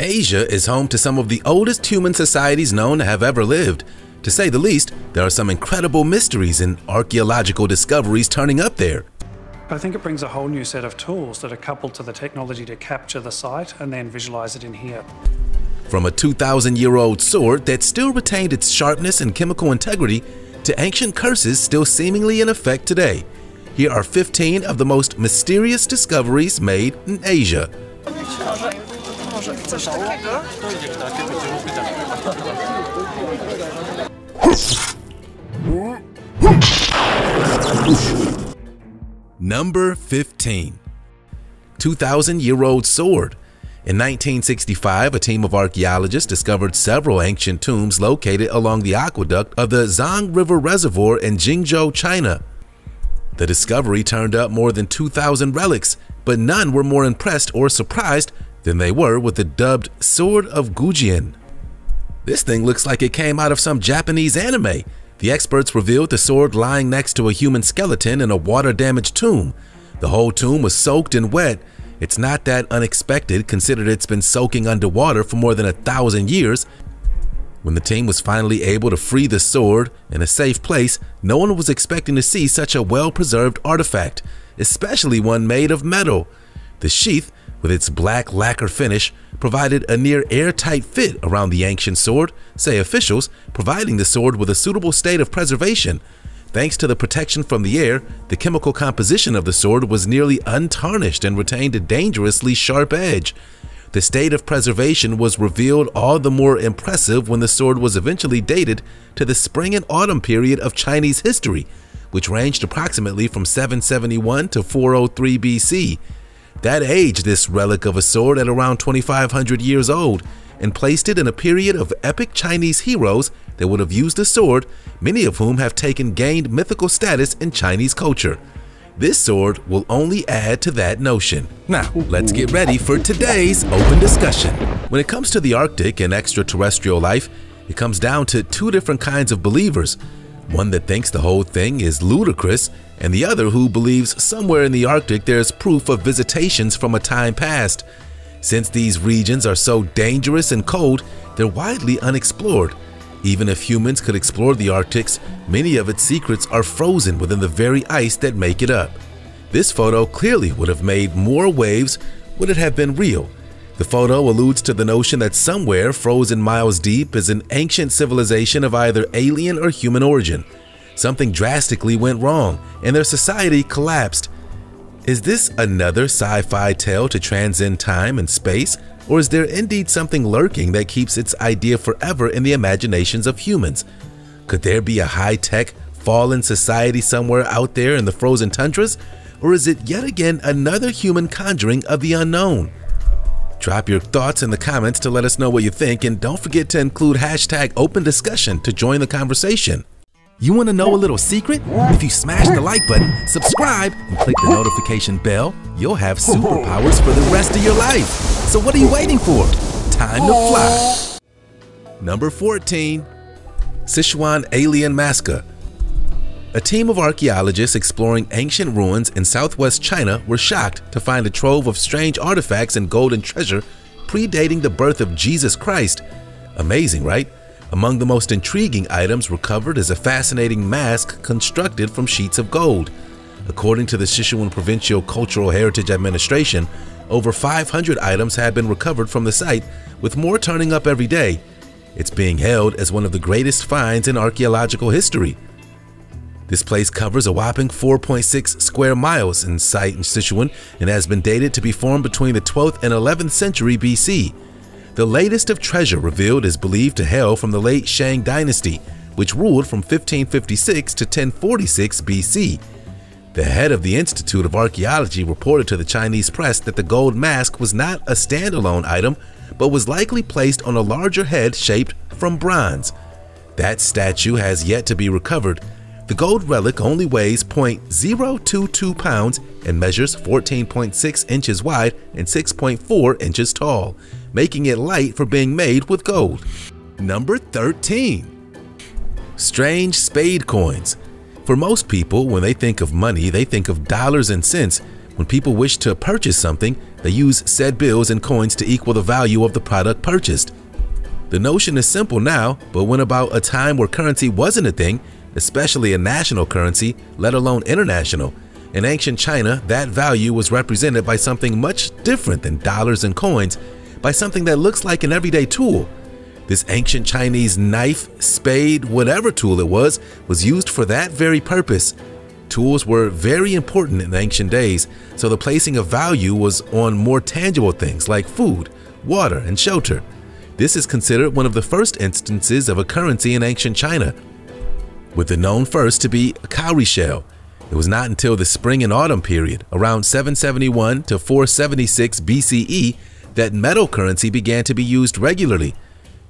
Asia is home to some of the oldest human societies known to have ever lived. To say the least, there are some incredible mysteries and archaeological discoveries turning up there. I think it brings a whole new set of tools that are coupled to the technology to capture the site and then visualize it in here. From a 2,000 year old sword that still retained its sharpness and chemical integrity to ancient curses still seemingly in effect today. Here are 15 of the most mysterious discoveries made in Asia. Number 15 2,000 year old sword. In 1965, a team of archaeologists discovered several ancient tombs located along the aqueduct of the Zhang River Reservoir in Jingzhou, China. The discovery turned up more than 2,000 relics, but none were more impressed or surprised than they were with the dubbed Sword of Goujian. This thing looks like it came out of some Japanese anime. The experts revealed the sword lying next to a human skeleton in a water-damaged tomb. The whole tomb was soaked and wet. It's not that unexpected considering it's been soaking underwater for more than a thousand years. When the team was finally able to free the sword in a safe place, no one was expecting to see such a well-preserved artifact, especially one made of metal. The sheath with its black lacquer finish, provided a near airtight fit around the ancient sword, say officials, providing the sword with a suitable state of preservation. Thanks to the protection from the air, the chemical composition of the sword was nearly untarnished and retained a dangerously sharp edge. The state of preservation was revealed all the more impressive when the sword was eventually dated to the spring and autumn period of Chinese history, which ranged approximately from 771 to 403 BC. That age this relic of a sword at around 2500 years old and placed it in a period of epic Chinese heroes that would have used a sword, many of whom have taken gained mythical status in Chinese culture. This sword will only add to that notion. Now, let's get ready for today's open discussion. When it comes to the Arctic and extraterrestrial life, it comes down to two different kinds of believers one that thinks the whole thing is ludicrous, and the other who believes somewhere in the Arctic there's proof of visitations from a time past. Since these regions are so dangerous and cold, they're widely unexplored. Even if humans could explore the Arctic, many of its secrets are frozen within the very ice that make it up. This photo clearly would have made more waves would it have been real, the photo alludes to the notion that somewhere frozen miles deep is an ancient civilization of either alien or human origin. Something drastically went wrong and their society collapsed. Is this another sci-fi tale to transcend time and space, or is there indeed something lurking that keeps its idea forever in the imaginations of humans? Could there be a high-tech, fallen society somewhere out there in the frozen tundras? Or is it yet again another human conjuring of the unknown? Drop your thoughts in the comments to let us know what you think and don't forget to include hashtag open discussion to join the conversation. You want to know a little secret? If you smash the like button, subscribe, and click the notification bell, you'll have superpowers for the rest of your life. So what are you waiting for? Time to fly. Number 14. Sichuan Alien Masca a team of archaeologists exploring ancient ruins in southwest China were shocked to find a trove of strange artifacts and golden treasure predating the birth of Jesus Christ. Amazing, right? Among the most intriguing items recovered is a fascinating mask constructed from sheets of gold. According to the Sichuan Provincial Cultural Heritage Administration, over 500 items have been recovered from the site, with more turning up every day. It's being held as one of the greatest finds in archaeological history. This place covers a whopping 4.6 square miles in site in Sichuan and has been dated to be formed between the 12th and 11th century BC. The latest of treasure revealed is believed to hail from the late Shang dynasty, which ruled from 1556 to 1046 BC. The head of the Institute of Archaeology reported to the Chinese press that the gold mask was not a standalone item, but was likely placed on a larger head shaped from bronze. That statue has yet to be recovered, the gold relic only weighs 0.022 pounds and measures 14.6 inches wide and 6.4 inches tall, making it light for being made with gold. Number 13. Strange Spade Coins For most people, when they think of money, they think of dollars and cents, When people wish to purchase something, they use said bills and coins to equal the value of the product purchased. The notion is simple now, but when about a time where currency wasn't a thing, especially a national currency, let alone international, in ancient China, that value was represented by something much different than dollars and coins, by something that looks like an everyday tool. This ancient Chinese knife, spade, whatever tool it was, was used for that very purpose. Tools were very important in ancient days, so the placing of value was on more tangible things like food, water, and shelter. This is considered one of the first instances of a currency in ancient China, with the known first to be a cowrie shell. It was not until the spring and autumn period, around 771 to 476 BCE, that metal currency began to be used regularly.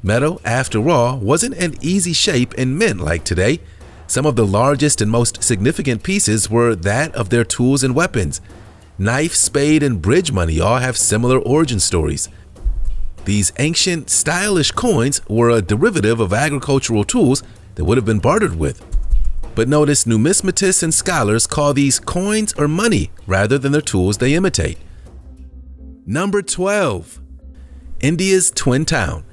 Metal, after all, wasn't an easy shape in mint like today. Some of the largest and most significant pieces were that of their tools and weapons. Knife, spade, and bridge money all have similar origin stories. These ancient, stylish coins were a derivative of agricultural tools that would have been bartered with. But notice numismatists and scholars call these coins or money rather than the tools they imitate. Number 12. India's Twin Town.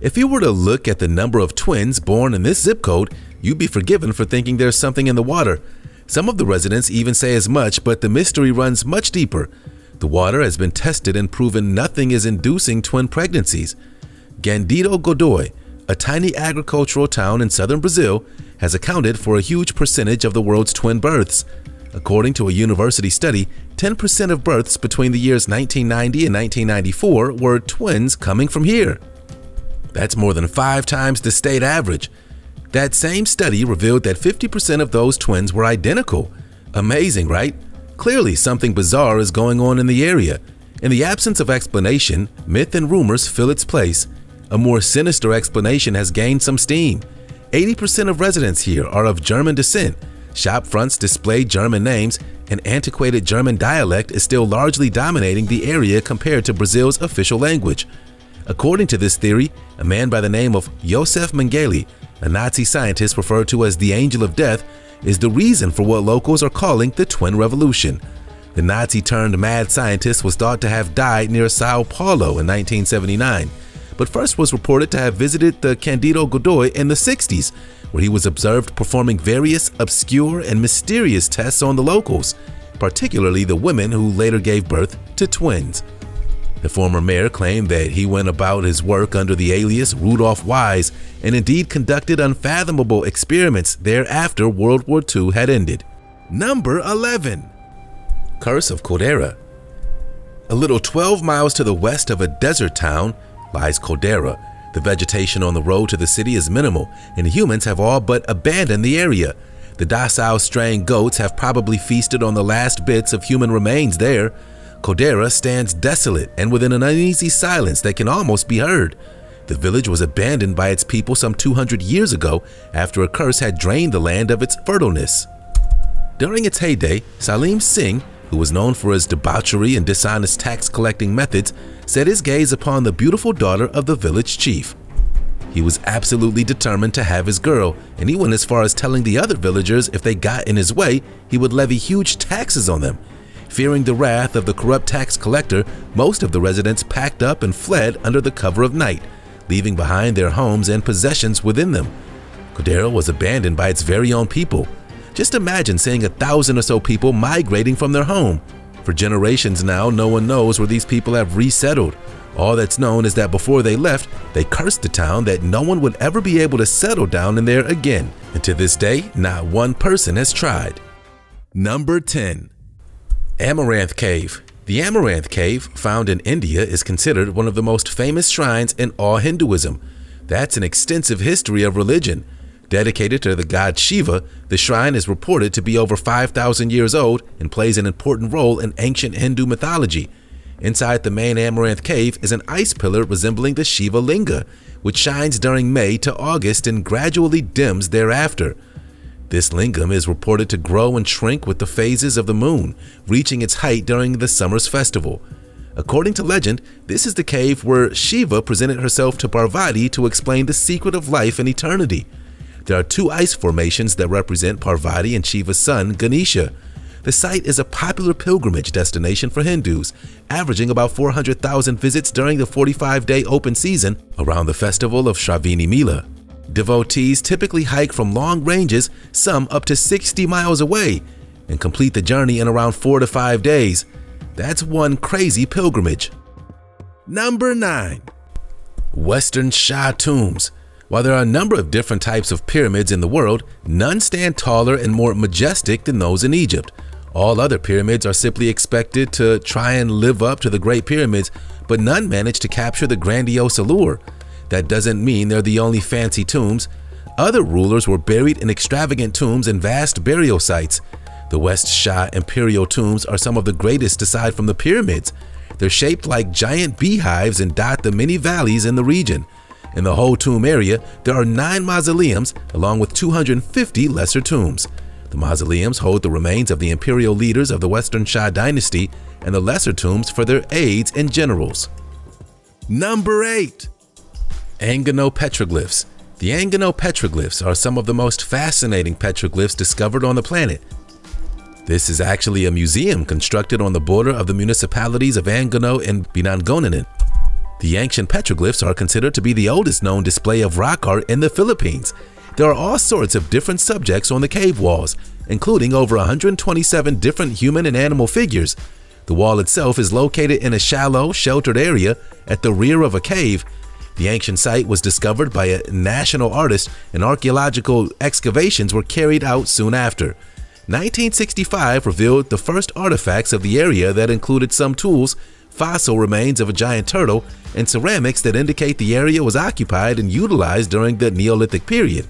If you were to look at the number of twins born in this zip code, you'd be forgiven for thinking there's something in the water. Some of the residents even say as much, but the mystery runs much deeper. The water has been tested and proven nothing is inducing twin pregnancies. Candido Godoy, a tiny agricultural town in southern Brazil, has accounted for a huge percentage of the world's twin births. According to a university study, 10% of births between the years 1990 and 1994 were twins coming from here. That's more than five times the state average. That same study revealed that 50% of those twins were identical. Amazing, right? Clearly, something bizarre is going on in the area. In the absence of explanation, myth and rumors fill its place. A more sinister explanation has gained some steam. 80% of residents here are of German descent. Shop fronts display German names, and antiquated German dialect is still largely dominating the area compared to Brazil's official language. According to this theory, a man by the name of Josef Mengele, a Nazi scientist referred to as the Angel of Death, is the reason for what locals are calling the Twin Revolution. The Nazi-turned mad scientist was thought to have died near Sao Paulo in 1979, but first was reported to have visited the Candido Godoy in the 60s, where he was observed performing various obscure and mysterious tests on the locals, particularly the women who later gave birth to twins. The former mayor claimed that he went about his work under the alias Rudolph Weiss and indeed conducted unfathomable experiments thereafter World War II had ended. Number 11. Curse of Kuldhara A little 12 miles to the west of a desert town lies Kuldhara. The vegetation on the road to the city is minimal, and humans have all but abandoned the area. The docile straying goats have probably feasted on the last bits of human remains there. Kuldhara stands desolate and within an uneasy silence that can almost be heard. The village was abandoned by its people some 200 years ago after a curse had drained the land of its fertileness. During its heyday, Salim Singh, who was known for his debauchery and dishonest tax collecting methods, set his gaze upon the beautiful daughter of the village chief. He was absolutely determined to have his girl, and he went as far as telling the other villagers if they got in his way, he would levy huge taxes on them Fearing the wrath of the corrupt tax collector, most of the residents packed up and fled under the cover of night, leaving behind their homes and possessions within them. Kuldhara was abandoned by its very own people. Just imagine seeing a thousand or so people migrating from their home. For generations now, no one knows where these people have resettled. All that's known is that before they left, they cursed the town that no one would ever be able to settle down in there again. And to this day, not one person has tried. Number 10. Amarnath Cave The Amarnath Cave, found in India, is considered one of the most famous shrines in all Hinduism. That's an extensive history of religion. Dedicated to the god Shiva, the shrine is reported to be over 5,000 years old and plays an important role in ancient Hindu mythology. Inside the main Amarnath Cave is an ice pillar resembling the Shiva Linga, which shines during May to August and gradually dims thereafter. This lingam is reported to grow and shrink with the phases of the moon, reaching its height during the summer's festival. According to legend, this is the cave where Shiva presented herself to Parvati to explain the secret of life and eternity. There are two ice formations that represent Parvati and Shiva's son, Ganesha. the site is a popular pilgrimage destination for Hindus, averaging about 400,000 visits during the 45-day open season around the festival of Shravani Mela. Devotees typically hike from long ranges, some up to 60 miles away, and complete the journey in around 4 to 5 days. That's one crazy pilgrimage. Number 9. Western Xia Tombs While there are a number of different types of pyramids in the world, none stand taller and more majestic than those in Egypt. All other pyramids are simply expected to try and live up to the Great Pyramids, but none manage to capture the grandiose allure. That doesn't mean they're the only fancy tombs. Other rulers were buried in extravagant tombs and vast burial sites. The West Xia imperial tombs are some of the greatest aside from the pyramids. They're shaped like giant beehives and dot the many valleys in the region. In the whole tomb area, there are nine mausoleums along with 250 lesser tombs. The mausoleums hold the remains of the imperial leaders of the Western Xia dynasty and the lesser tombs for their aides and generals. Number 8. Angono Petroglyphs The Angono petroglyphs are some of the most fascinating petroglyphs discovered on the planet. This is actually a museum constructed on the border of the municipalities of Angono and Binangonan. The ancient petroglyphs are considered to be the oldest known display of rock art in the Philippines. There are all sorts of different subjects on the cave walls, including over 127 different human and animal figures. The wall itself is located in a shallow, sheltered area at the rear of a cave the ancient site was discovered by a national artist and archaeological excavations were carried out soon after. 1965 revealed the first artifacts of the area that included some tools, fossil remains of a giant turtle, and ceramics that indicate the area was occupied and utilized during the Neolithic period.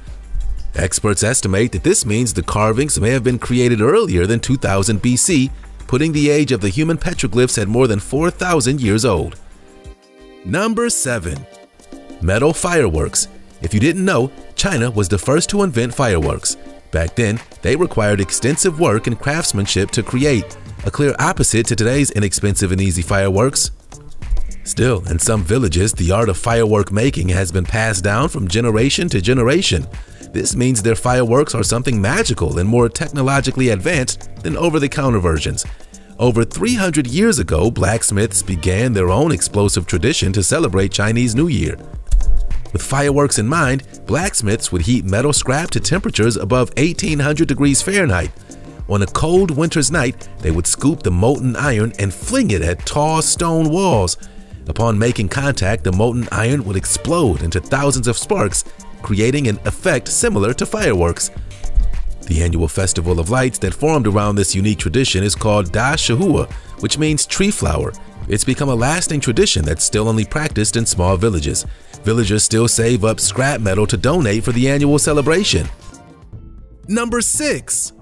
Experts estimate that this means the carvings may have been created earlier than 2000 BC, putting the age of the human petroglyphs at more than 4,000 years old. Number 7 metal fireworks. If you didn't know, China was the first to invent fireworks. Back then, they required extensive work and craftsmanship to create, a clear opposite to today's inexpensive and easy fireworks. Still, in some villages, the art of firework making has been passed down from generation to generation. This means their fireworks are something magical and more technologically advanced than over-the-counter versions. Over 300 years ago, blacksmiths began their own explosive tradition to celebrate Chinese New Year. With fireworks in mind, blacksmiths would heat metal scrap to temperatures above 1800 degrees Fahrenheit. On a cold winter's night, they would scoop the molten iron and fling it at tall stone walls. Upon making contact, the molten iron would explode into thousands of sparks, creating an effect similar to fireworks. The annual festival of lights that formed around this unique tradition is called Da Shuhua, which means tree flower. It's become a lasting tradition that's still only practiced in small villages. Villagers still save up scrap metal to donate for the annual celebration. Number 6.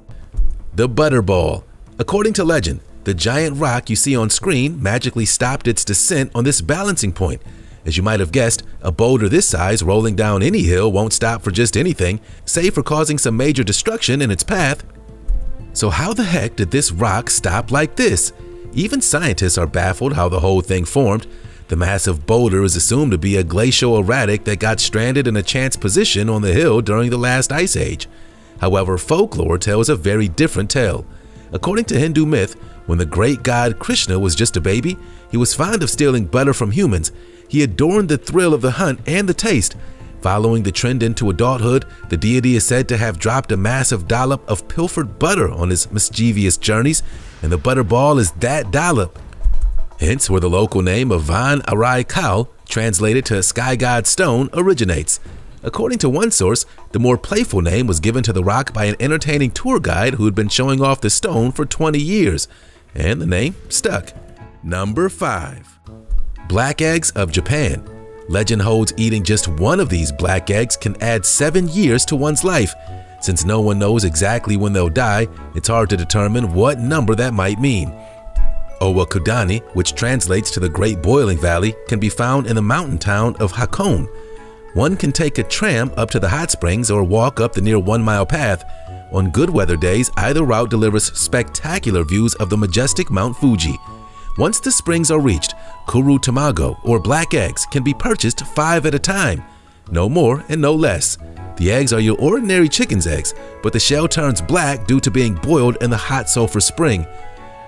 The Butterball According to legend, the giant rock you see on screen magically stopped its descent on this balancing point. As you might have guessed, a boulder this size rolling down any hill won't stop for just anything, save for causing some major destruction in its path. So how the heck did this rock stop like this? Even scientists are baffled how the whole thing formed. The massive boulder is assumed to be a glacial erratic that got stranded in a chance position on the hill during the last ice age. However, folklore tells a very different tale. According to Hindu myth, when the great god Krishna was just a baby, he was fond of stealing butter from humans. He adorned the thrill of the hunt and the taste. Following the trend into adulthood, the deity is said to have dropped a massive dollop of pilfered butter on his mischievous journeys and the butterball is that dollop. Hence where the local name of Van Arai Kal, translated to Sky God Stone, originates. According to one source, the more playful name was given to the rock by an entertaining tour guide who had been showing off the stone for 20 years, and the name stuck. Number 5. Black Eggs of Japan Legend holds eating just one of these black eggs can add 7 years to one's life, since no one knows exactly when they'll die, it's hard to determine what number that might mean. Owakudani, which translates to the Great Boiling Valley, can be found in the mountain town of Hakone. One can take a tram up to the hot springs or walk up the near one mile path. On good weather days, either route delivers spectacular views of the majestic Mount Fuji. Once the springs are reached, kuro tamago or black eggs can be purchased five at a time. no more and no less. The eggs are your ordinary chicken's eggs, but the shell turns black due to being boiled in the hot sulfur spring.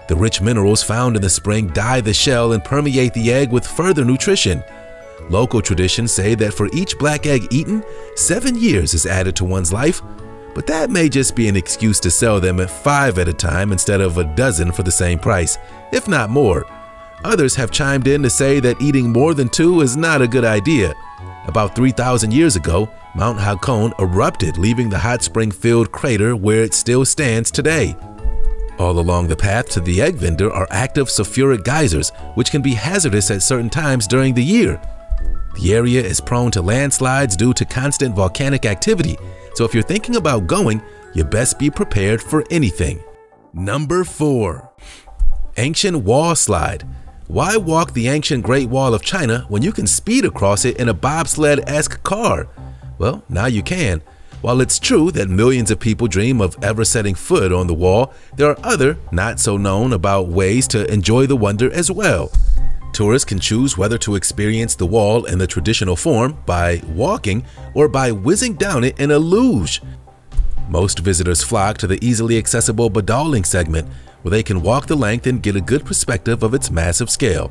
The rich minerals found in the spring dye the shell and permeate the egg with further nutrition. Local traditions say that for each black egg eaten, seven years is added to one's life, but that may just be an excuse to sell them at five at a time instead of a dozen for the same price, if not more. Others have chimed in to say that eating more than two is not a good idea. About 3,000 years ago, Mount Hakone erupted, leaving the hot spring-filled crater where it still stands today. All along the path to the egg vendor are active sulfuric geysers, which can be hazardous at certain times during the year. The area is prone to landslides due to constant volcanic activity, so if you're thinking about going, you best be prepared for anything. Number 4. Ancient Wall Slide Why walk the ancient Great Wall of China when you can speed across it in a bobsled-esque car? Well, now you can. While it's true that millions of people dream of ever setting foot on the wall, there are other, not so known about ways to enjoy the wonder as well. Tourists can choose whether to experience the wall in the traditional form by walking or by whizzing down it in a luge. Most visitors flock to the easily accessible Badaling segment, where they can walk the length and get a good perspective of its massive scale.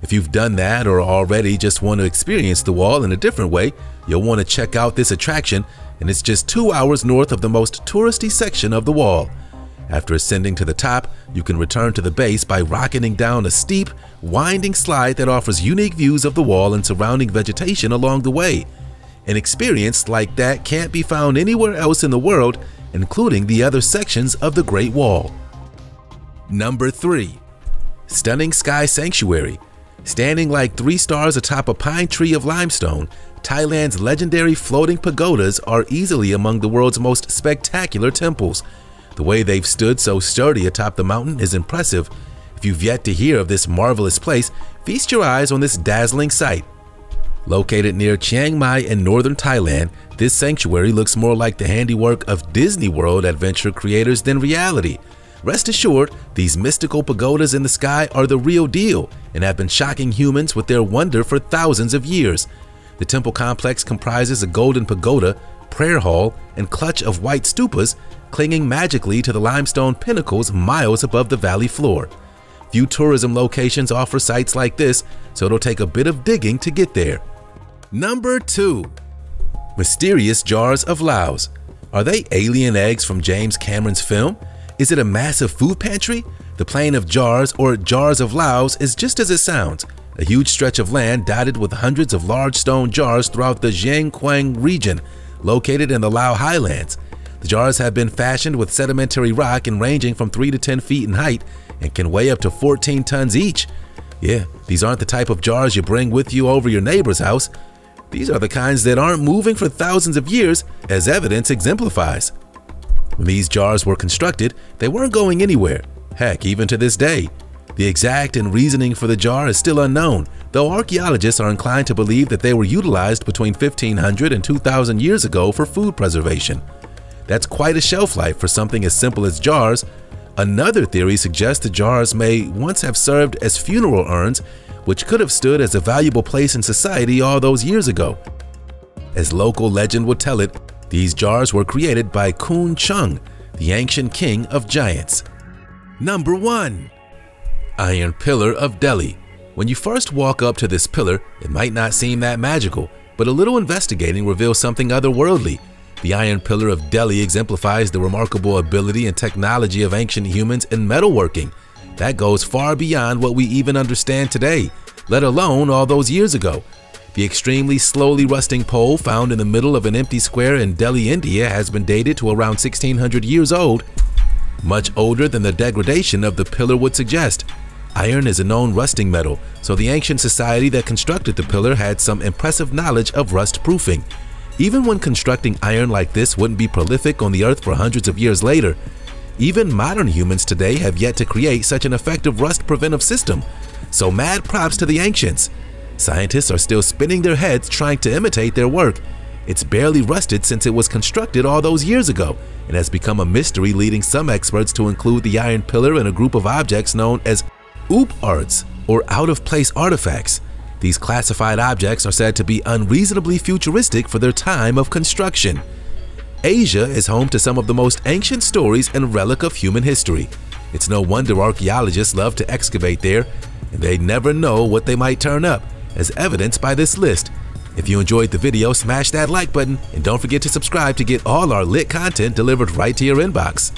If you've done that or already just want to experience the wall in a different way, you'll want to check out this attraction, and it's just two hours north of the most touristy section of the wall. After ascending to the top, you can return to the base by rocketing down a steep, winding slide that offers unique views of the wall and surrounding vegetation along the way. An experience like that can't be found anywhere else in the world, including the other sections of the Great Wall. Number 3. Stunning Sky Sanctuary Standing like three stars atop a pine tree of limestone, Thailand's legendary floating pagodas are easily among the world's most spectacular temples. The way they've stood so sturdy atop the mountain is impressive. If you've yet to hear of this marvelous place, feast your eyes on this dazzling sight. Located near Chiang Mai in northern Thailand, this sanctuary looks more like the handiwork of Disney World adventure creators than reality. Rest assured, these mystical pagodas in the sky are the real deal and have been shocking humans with their wonder for thousands of years. The temple complex comprises a golden pagoda, prayer hall, and clutch of white stupas clinging magically to the limestone pinnacles miles above the valley floor. Few tourism locations offer sites like this, so it'll take a bit of digging to get there. Number 2. Mysterious Jars of Laos Are they alien eggs from James Cameron's film? Is it a massive food pantry? The plain of jars or jars of Laos is just as it sounds, a huge stretch of land dotted with hundreds of large stone jars throughout the Xieng Khouang region, located in the Lao highlands. The jars have been fashioned with sedimentary rock and ranging from 3 to 10 feet in height and can weigh up to 14 tons each. Yeah, these aren't the type of jars you bring with you over your neighbor's house. These are the kinds that aren't moving for thousands of years, as evidence exemplifies. When these jars were constructed, they weren't going anywhere. Heck, even to this day. The exact and reasoning for the jar is still unknown, though archaeologists are inclined to believe that they were utilized between 1500 and 2000 years ago for food preservation. That's quite a shelf life for something as simple as jars. Another theory suggests the jars may once have served as funeral urns, which could have stood as a valuable place in society all those years ago. As local legend would tell it, these jars were created by Khun Chung, the ancient king of giants. Number 1. Iron Pillar of Delhi. When you first walk up to this pillar, it might not seem that magical, but a little investigating reveals something otherworldly. The Iron Pillar of Delhi exemplifies the remarkable ability and technology of ancient humans in metalworking. That goes far beyond what we even understand today, let alone all those years ago. The extremely slowly rusting pole found in the middle of an empty square in Delhi, India has been dated to around 1600 years old, much older than the degradation of the pillar would suggest. Iron is a known rusting metal, so the ancient society that constructed the pillar had some impressive knowledge of rust proofing. Even when constructing iron like this wouldn't be prolific on the earth for hundreds of years later, even modern humans today have yet to create such an effective rust preventive system. So mad props to the ancients. Scientists are still spinning their heads trying to imitate their work. It's barely rusted since it was constructed all those years ago and has become a mystery leading some experts to include the iron pillar in a group of objects known as oop arts or out of place artifacts. These classified objects are said to be unreasonably futuristic for their time of construction. Asia is home to some of the most ancient stories and relic of human history. It's no wonder archaeologists love to excavate there, and they never know what they might turn up, as evidenced by this list. If you enjoyed the video, smash that like button, and don't forget to subscribe to get all our lit content delivered right to your inbox.